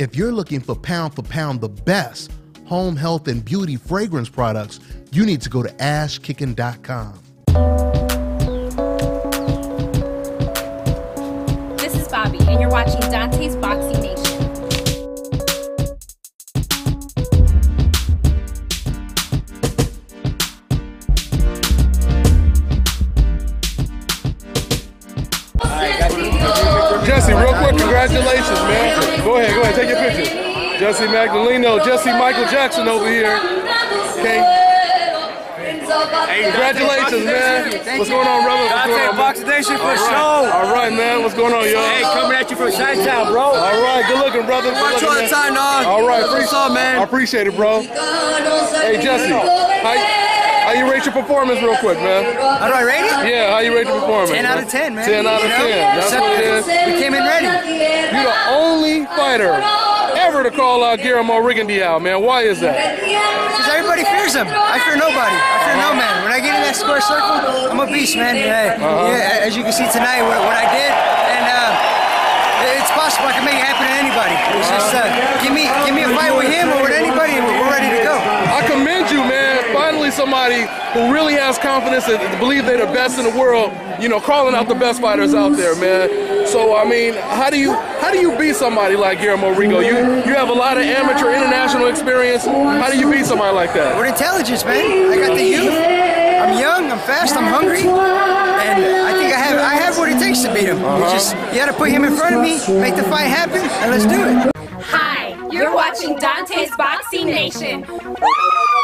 If you're looking for pound for pound the best home health and beauty fragrance products, you need to go to ashkickin.com. This is Bobbi, and you're watching Dontae's Boxing Jessie, real quick, congratulations, man. Go ahead, go ahead, take your picture. Jessie Magdaleno, Jessie Michael Jackson over here. Okay. Congratulations, man. What's going on, brother? What's going on, man? Boxing Nation for All right. sure. All right, man. What's going on, yo? Hey, coming at you from Chi-Town, bro. All right, good looking, brother. Good Watch looking, all the man. time, dog. All right, What's appreciate, up, man? I appreciate it, bro. Hey, Jessie, how, how you rate your performance, real quick, man? How do I rate it? Yeah, how you rate your performance? 10 out of 10, man. 10 out of You know? 10. That's So- what it is. We came in ready. You're the only fighter ever to call out Guillermo Rigondeaux, man. Why is that? Because everybody fears him. I fear nobody. I fear no man. When I get in that square circle, I'm a beast, man. Hey, Uh-huh. yeah, as you can see tonight, what, what I did, and uh, it's possible I can make it happen to anybody. It's just uh, give me give me a fight with him or with anybody, and we're, we're ready to go. I commend you, man. Finally, somebody who really has confidence and believe they're the best in the world. You know, calling out the best fighters out there, man. So, I mean, how do you how do you beat somebody like Guillermo Rigo? You you have a lot of amateur, international experience. How do you beat somebody like that? With intelligence, man. I got the youth. I'm young. I'm fast. I'm hungry, and I think I have I have what it takes to beat him. It's uh-huh. just you got to put him in front of me, make the fight happen, and let's do it. Hi, you're watching Dontae's Boxing Nation. Woo!